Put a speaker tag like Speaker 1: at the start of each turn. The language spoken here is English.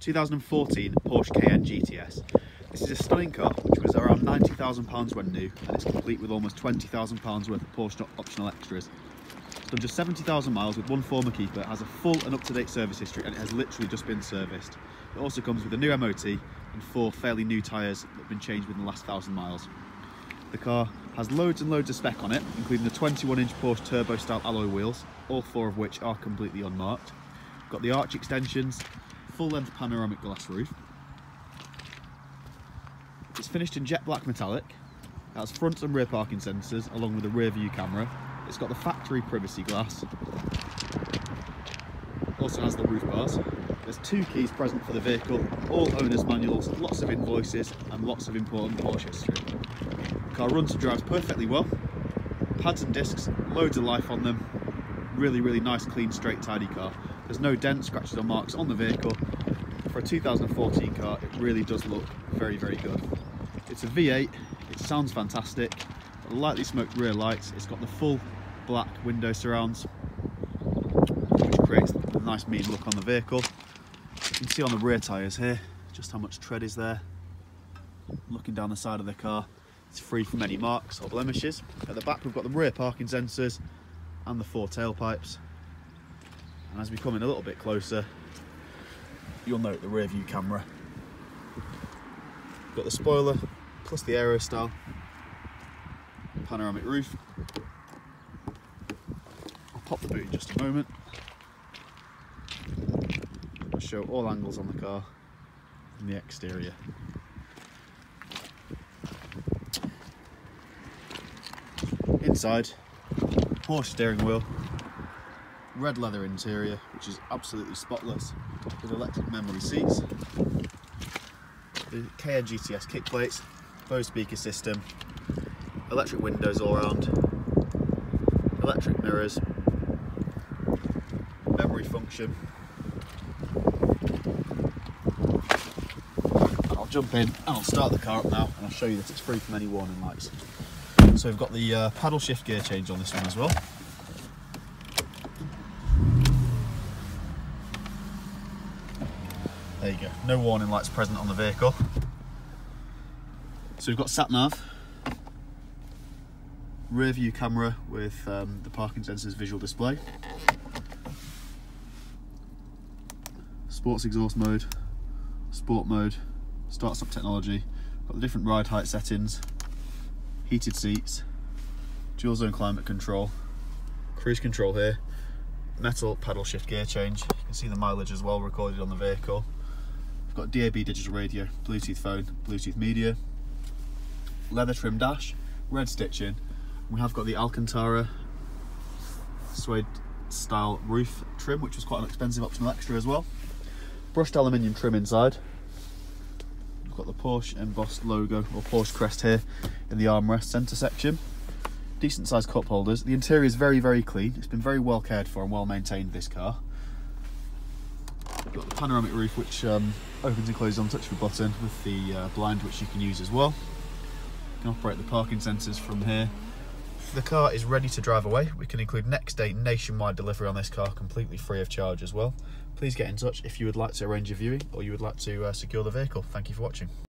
Speaker 1: 2014 Porsche Cayenne GTS. This is a stunning car which was around £90,000 when new and it's complete with almost £20,000 worth of Porsche optional extras. It's done just 70,000 miles with one former keeper, it has a full and up-to-date service history and it has literally just been serviced. It also comes with a new MOT and four fairly new tyres that have been changed within the last thousand miles. The car has loads and loads of spec on it, including the 21 inch Porsche turbo style alloy wheels, all four of which are completely unmarked. Got the arch extensions, full length panoramic glass roof. It's finished in jet black metallic. It has front and rear parking sensors along with a rear view camera. It's got the factory privacy glass. Also has the roof bars. There's two keys present for the vehicle, all owner's manuals, lots of invoices and lots of important Porsche history. The car runs and drives perfectly well. Pads and discs, loads of life on them. Really, really nice, clean, straight, tidy car. There's no dents, scratches or marks on the vehicle. For a 2014 car, it really does look very, very good. It's a V8, it sounds fantastic. Lightly smoked rear lights, it's got the full black window surrounds, which creates a nice mean look on the vehicle. You can see on the rear tyres here, just how much tread is there. Looking down the side of the car, it's free from any marks or blemishes. At the back we've got the rear parking sensors and the four tailpipes. And as we come in a little bit closer, you'll note the rear view camera. Got the spoiler, plus the aero style, panoramic roof. I'll pop the boot in just a moment. I'll show all angles on the car and the exterior. Inside, Porsche steering wheel, red leather interior, which is absolutely spotless, with electric memory seats, the Cayenne GTS kick plates, Bose speaker system, electric windows all around, electric mirrors, memory function. I'll jump in and I'll start the car up now and I'll show you that it's free from any warning lights. So we've got the uh, paddle shift gear change on this one as well. There you go, no warning lights present on the vehicle. So we've got sat nav, rear view camera with um, the parking sensors visual display, sports exhaust mode, sport mode, start stop technology, got the different ride height settings, heated seats, dual zone climate control, cruise control here, metal paddle shift gear change, you can see the mileage as well recorded on the vehicle. We've got DAB digital radio, Bluetooth phone, Bluetooth media, leather trim dash, red stitching. We have got the Alcantara suede style roof trim, which was quite an expensive optional extra as well. Brushed aluminium trim inside. Got the Porsche embossed logo or Porsche crest here in the armrest centre section. Decent sized cup holders. The interior is very, very clean. It's been very well cared for and well maintained, this car. Got the panoramic roof, which um, opens and closes on touch of a button with the uh, blind, which you can use as well. You can operate the parking sensors from here. The car is ready to drive away. We can include next day nationwide delivery on this car completely free of charge as well. Please get in touch if you would like to arrange a viewing or you would like to uh, secure the vehicle. Thank you for watching.